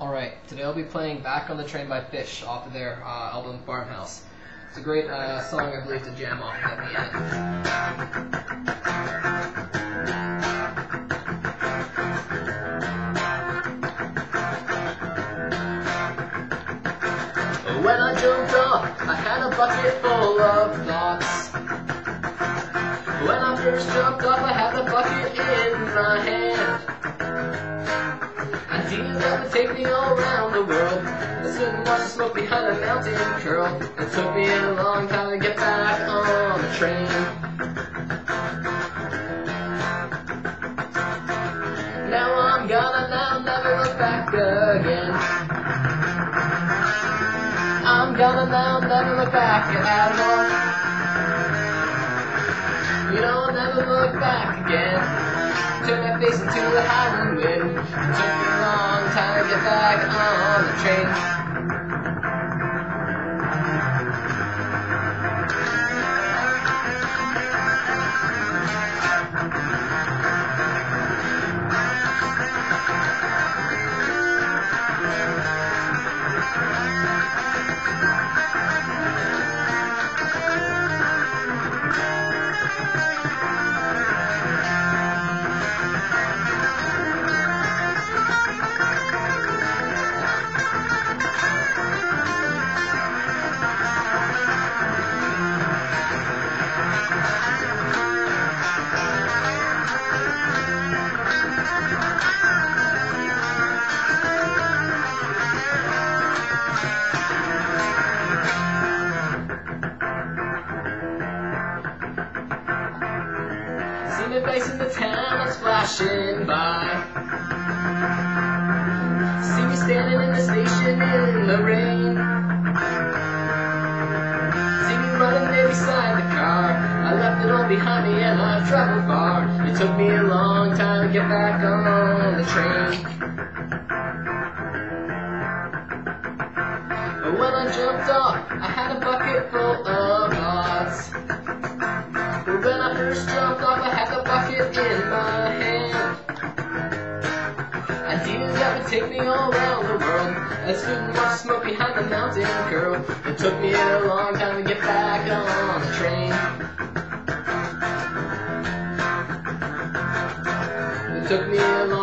Alright, today I'll be playing Back on the Train by Phish off of their uh, album Farmhouse. It's a great uh, song, I believe, to jam off at the end. When I jumped off, I had a bucket full of thoughts. When I first jumped off, I had the bucket in my hand. Would take me all around the world. I watched the smoke behind a mountain curl. It took me a long time to get back on the train. Now I'm gonna never look back again. I'm gonna never look back at all. You I'll never look back again. Turn my face into the. It took a long time to get back on the train. Me face in the town that's flashing by. See me standing in the station in the rain. See me running there beside the car. I left it all behind me and I've traveled far. It took me a long time to get back on the train. But when I jumped off, I had a bucket me all around the world. I stood and watched smoke behind the mountain curl. It took me a long time to get back on the train. It took me a long